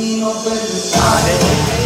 camino pensaré.